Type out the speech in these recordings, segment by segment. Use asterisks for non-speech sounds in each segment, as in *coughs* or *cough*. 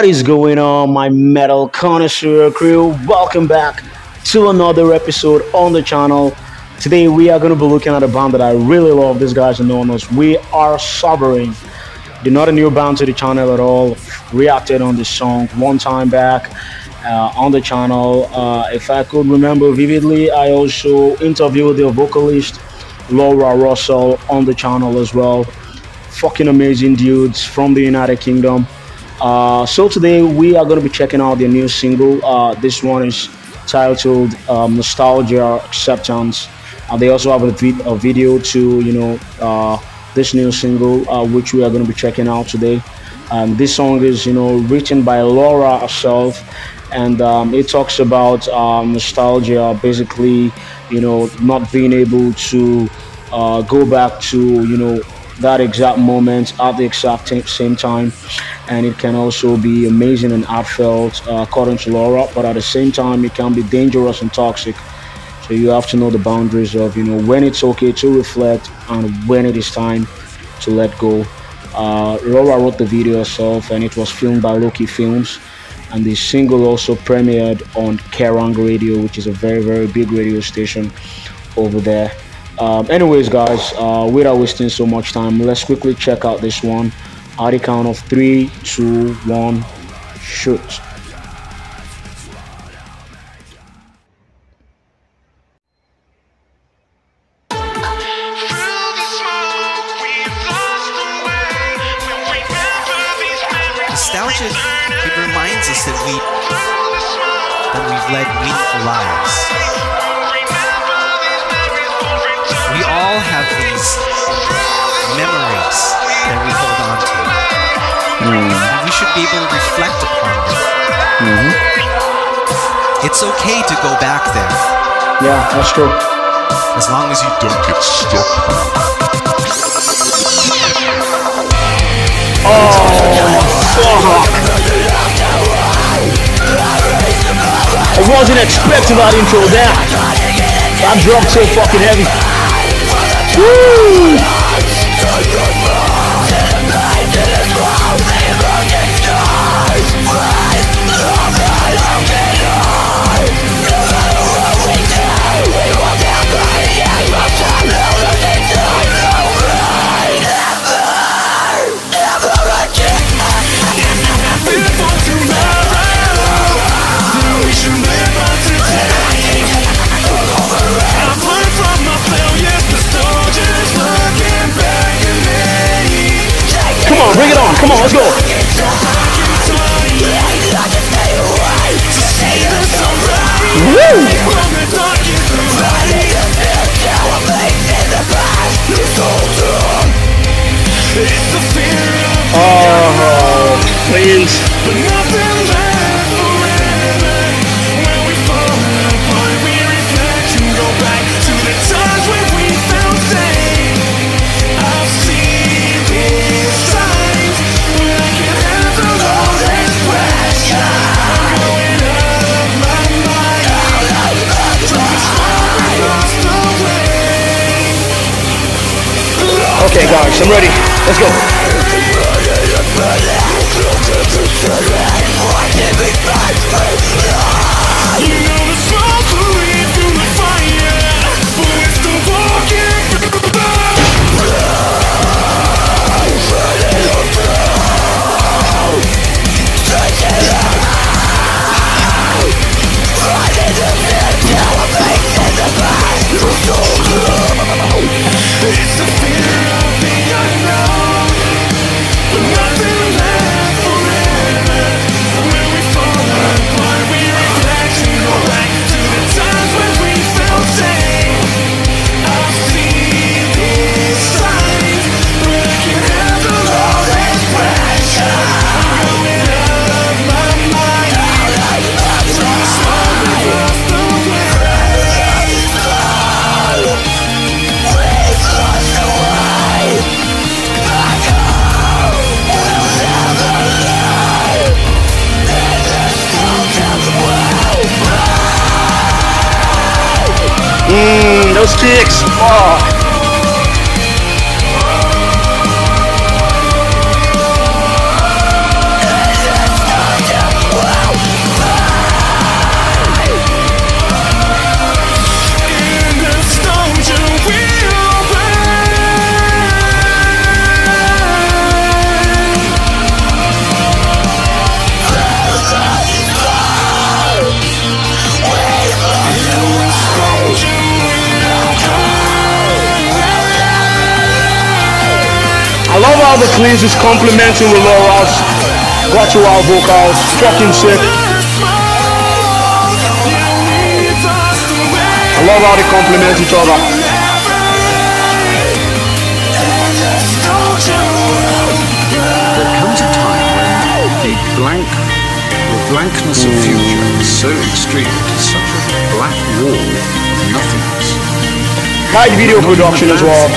What is going on, my metal connoisseur crew? Welcome back to another episode on the channel. Today, we are going to be looking at a band that I really love. These guys are known as We Are Sovereign. They're not a new band to the channel at all. Reacted on this song one time back uh, on the channel. Uh, if I could remember vividly, I also interviewed their vocalist Laura Russell on the channel as well. Fucking amazing dudes from the United Kingdom. Uh, so today we are going to be checking out their new single. Uh, this one is titled um, "Nostalgia Acceptance." Uh, they also have a, vid- a, video to you know uh, this new single, which we are going to be checking out today. Um, this song is you know written by Laura herself, and um, it talks about um, nostalgia, basically you know not being able to go back to you know that exact moment at the exact same time. And it can also be amazing and heartfelt uh, according to Laura but at the same time it can be dangerous and toxic. So you have to know the boundaries of you know when it's okay to reflect and when it is time to let go. Uh, Laura wrote the video herself and it was filmed by Loki Films and the single also premiered on Kerrang! Radio which is a very very big radio station over there um, anyways, guys, uh, without wasting so much time, let's quickly check out this one. At the count of three, two, one, shoot. Nostalgia, it reminds us that we that we've led meaningful lives. Memories that we hold on to. And we should be able to reflect upon them. Mm-hmm. It's okay to go back there Yeah, that's true. as long as you don't get stuck. Oh, fuck. I wasn't expecting that intro there. That dropped so fucking heavy. Woo! Oh, please. I'm ready. Let's go. Means it's complementing with Laura's got to our vocals. Fucking sick. I love how they complement each other. There comes a time when the blank, the blankness of future is so extreme, it is such a black wall of nothingness. High video production as well.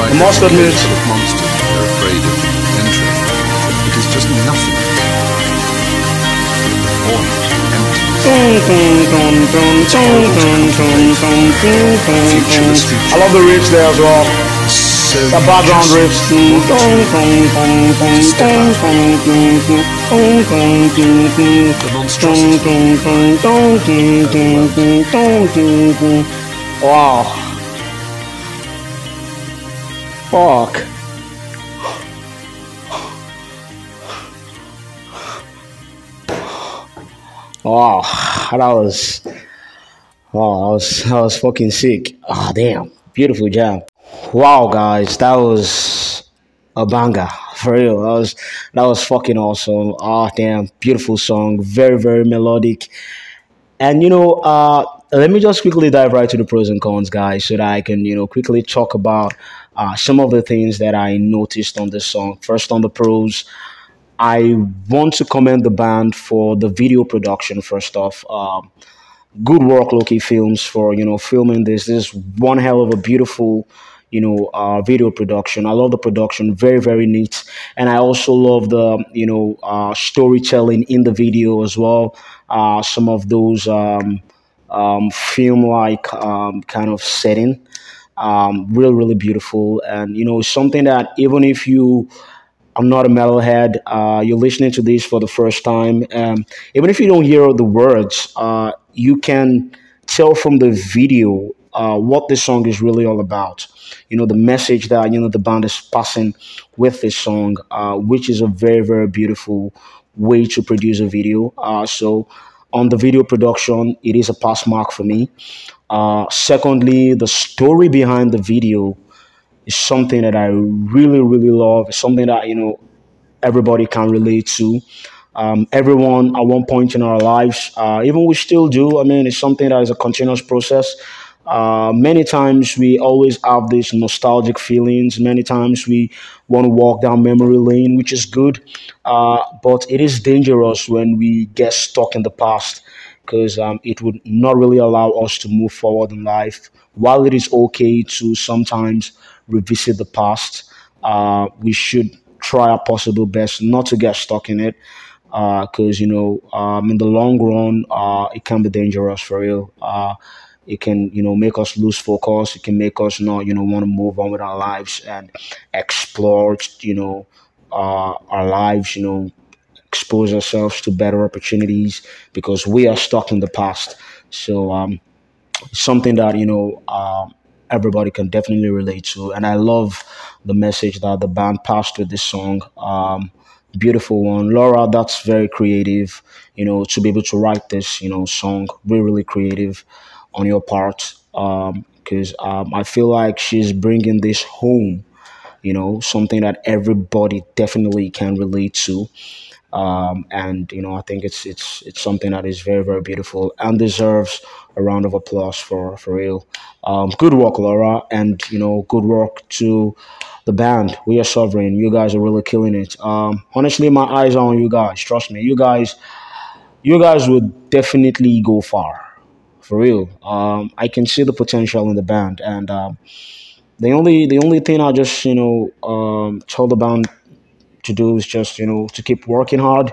Like I must admit. I love the riffs there as well. The background riffs. Wow. Fuck. Wow, that was, oh, that was, that was fucking sick. Oh, damn, beautiful job. Wow, guys, that was a banger for real. That was, that was fucking awesome. Oh, damn, beautiful song, very, very melodic. And you know, uh, let me just quickly dive right to the pros and cons, guys, so that I can you know quickly talk about uh, some of the things that I noticed on this song. First, on the pros, I want to commend the band for the video production. First off, um, good work, Loki Films, for you know filming this. This is one hell of a beautiful, you know, uh, video production. I love the production, very very neat, and I also love the you know uh, storytelling in the video as well. Uh, some of those um, um, film like um, kind of setting um, really really beautiful and you know something that even if you i'm not a metalhead. Uh, you're listening to this for the first time. Um, even if you don't hear the words uh, you can tell from the video uh, what this song is really all about. You know the message that you know the band is passing with this song uh, which is a very very beautiful way to produce a video. Uh, so on the video production it is a pass mark for me. Uh, secondly, the story behind the video is something that I really, really love. It's something that you know everybody can relate to. Um, everyone at one point in our lives, uh, even we still do. I mean, it's something that is a continuous process. Uh, many times we always have these nostalgic feelings. Many times we want to walk down memory lane, which is good. Uh, but it is dangerous when we get stuck in the past because um, it would not really allow us to move forward in life. While it is okay to sometimes revisit the past, uh, we should try our possible best not to get stuck in it because you know um, in the long run uh, it can be dangerous for real uh, it can you know make us lose focus it can make us not you know want to move on with our lives and explore you know uh, our lives you know expose ourselves to better opportunities because we are stuck in the past. So um, something that you know um, everybody can definitely relate to. And i love the message that the band passed with this song. Um, beautiful one. Laura that's very creative. You know to be able to write this you know song really really creative on your part. Because um, i feel like she's bringing this home you know something that everybody definitely can relate to um, and you know I think it's it's it's something that is very very beautiful and deserves a round of applause for for real. Um, good work, Laura, and you know good work to the band. We are sovereign. You guys are really killing it. Um, honestly, my eyes are on you guys. Trust me, you guys, you guys would definitely go far. For real, um, I can see the potential in the band, and um, the only the only thing I just you know um, tell the band to do is just you know to keep working hard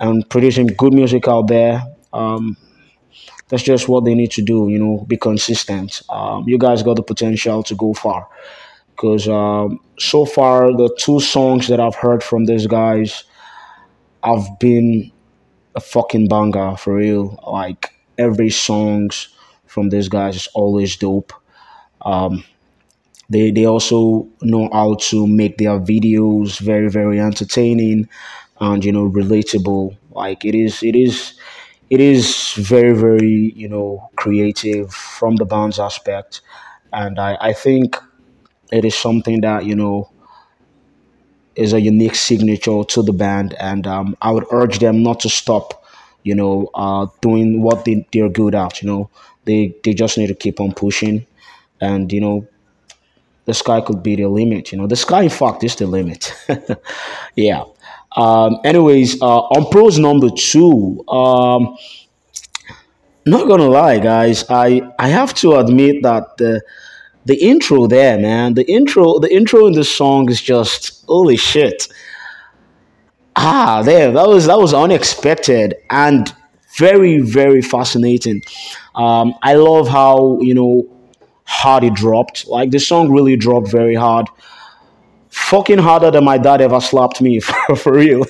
and producing good music out there. Um, that's just what they need to do. You know, be consistent. Um, you guys got the potential to go far because um, so far the two songs that I've heard from these guys have been a fucking banger for real. Like every songs from these guys is always dope. They they also know how to make their videos very very entertaining and you know relatable. Like it is it is it is very very you know creative from the band's aspect, and I I think it is something that you know is a unique signature to the band, and um, I would urge them not to stop, you know, uh, doing what they, they're good at. You know, they they just need to keep on pushing, and you know, the sky could be the limit. You know, the sky in fact is the limit. *laughs* yeah. Um, anyways, uh, on pros number two, um, not gonna lie, guys, I I have to admit that the the intro there, man, the intro the intro in this song is just holy shit. Ah, there, that was that was unexpected and very very fascinating. Um, I love how you know hard it dropped. Like the song really dropped very hard, fucking harder than my dad ever slapped me *laughs* for, for real.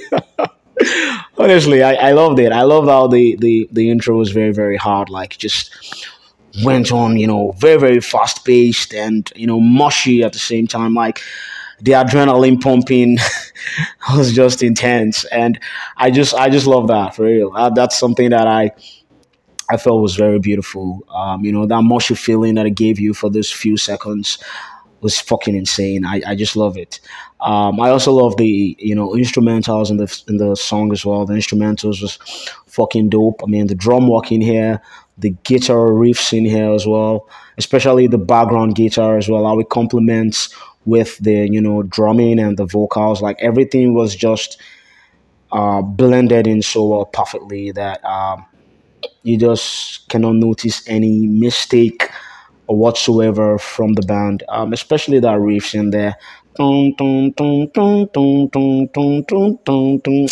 *laughs* Honestly, I, I loved it. I loved how the, the the intro was very very hard. Like just went on, you know, very very fast paced and you know mushy at the same time. Like the adrenaline pumping *laughs* was just intense, and I just I just love that for real. Uh, that's something that I I felt was very beautiful. Um, you know, that mushy feeling that it gave you for those few seconds was fucking insane. I, I just love it. Um, I also love the you know instrumentals in the in the song as well. The instrumentals was fucking dope. I mean, the drum work in here, the guitar riffs in here as well, especially the background guitar as well. How it complements with the you know drumming and the vocals. Like everything was just uh, blended in so well perfectly that um, you just cannot notice any mistake or whatsoever from the band, um, especially that riffs in there.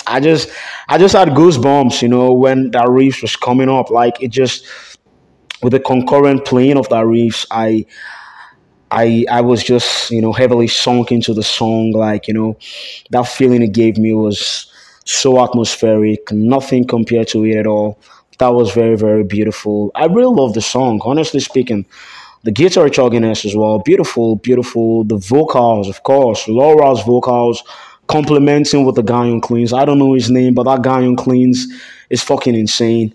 I just, I just had goosebumps, you know, when that riff was coming up. Like it just, with the concurrent playing of that riffs, I, I, I was just, you know, heavily sunk into the song. Like, you know, that feeling it gave me was so atmospheric. Nothing compared to it at all. That was very, very beautiful. I really love the song, honestly speaking the guitar chugginess as well. Beautiful, beautiful. The vocals, of course. Laura's vocals complementing with the guy on cleans. I don't know his name, but that guy on cleans is fucking insane.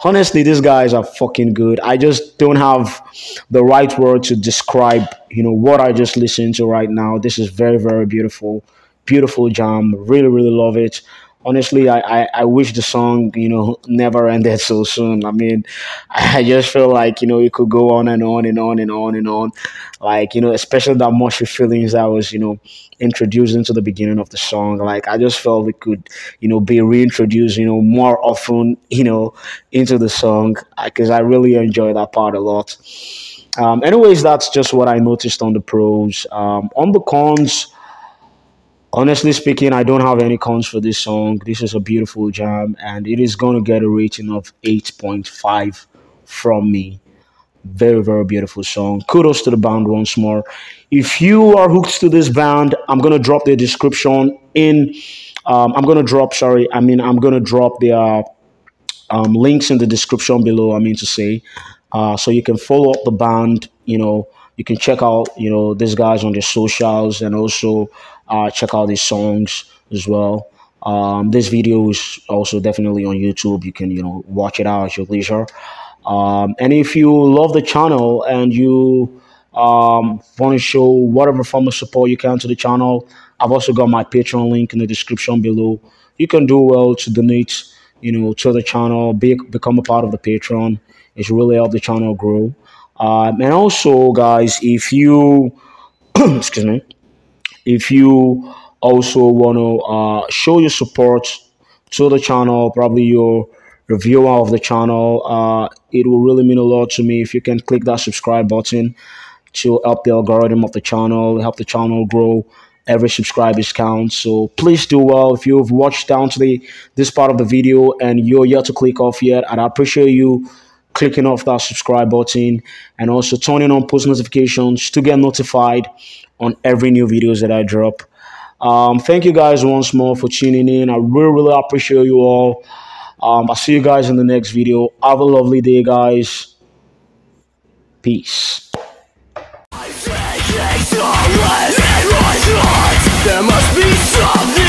Honestly, these guys are fucking good. I just don't have the right word to describe, you know, what I just listened to right now. This is very, very beautiful. Beautiful jam. Really, really love it honestly, I, I, I, wish the song, you know, never ended so soon. I mean, *laughs* I just feel like, you know, it could go on and on and on and on and on. Like, you know, especially that mushy feelings that was, you know, introduced into the beginning of the song. Like, I just felt it could, you know, be reintroduced, you know, more often, you know, into the song because I really enjoy that part a lot. Um, anyways, that's just what I noticed on the pros. Um, on the cons, honestly speaking, I don't have any cons for this song. This is a beautiful jam, and it is going to get a rating of 8.5 from me. Very, very beautiful song. Kudos to the band once more. If you are hooked to this band, I'm going to drop the description in. Um, I'm going to drop, sorry, I mean, I'm going to drop their um, links in the description below, I mean to say. Uh, so you can follow up the band, you know, you can check out, you know, these guys on their socials and also uh, check out these songs as well. Um, this video is also definitely on YouTube. You can, you know, watch it out at your leisure. Um, and if you love the channel and you um, want to show whatever form of support you can to the channel, I've also got my Patreon link in the description below. You can do well to donate, you know, to the channel, be, become a part of the Patreon. It's really help the channel grow. Um, and also, guys, if you, *coughs* excuse me, if you also want to uh, show your support to the channel, probably your reviewer of the channel, uh, it will really mean a lot to me if you can click that subscribe button to help the algorithm of the channel, help the channel grow. Every subscriber counts. So please do well. If you've watched down to the this part of the video and you're yet to click off yet, and I'd appreciate you clicking off that subscribe button and also turning on post notifications to get notified on every new videos that I drop. Um, thank you guys once more for tuning in. I really, really appreciate you all. Um, I'll see you guys in the next video. Have a lovely day, guys. Peace. There must be something in